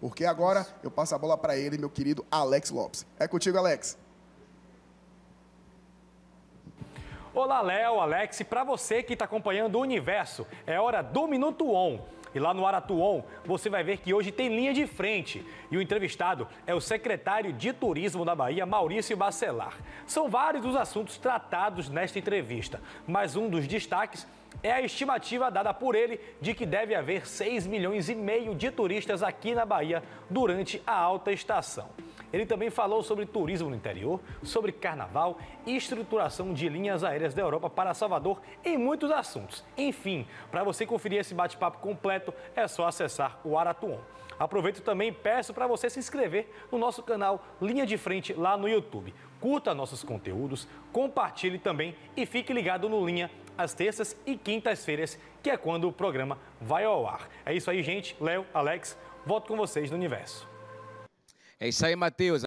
Porque agora eu passo a bola para ele, meu querido Alex Lopes. É contigo, Alex. Olá, Léo, Alex, e para você que está acompanhando o Universo, é hora do Minuto On. E lá no Aratuon, você vai ver que hoje tem linha de frente. E o entrevistado é o secretário de Turismo da Bahia, Maurício Bacelar. São vários os assuntos tratados nesta entrevista, mas um dos destaques é a estimativa dada por ele de que deve haver 6 milhões e meio de turistas aqui na Bahia durante a alta estação. Ele também falou sobre turismo no interior, sobre carnaval e estruturação de linhas aéreas da Europa para Salvador e muitos assuntos. Enfim, para você conferir esse bate-papo completo, é só acessar o Aratuon. Aproveito também e peço para você se inscrever no nosso canal Linha de Frente lá no YouTube. Curta nossos conteúdos, compartilhe também e fique ligado no Linha às terças e quintas-feiras, que é quando o programa vai ao ar. É isso aí, gente. Léo, Alex, volto com vocês no Universo. É isso aí, Matheus.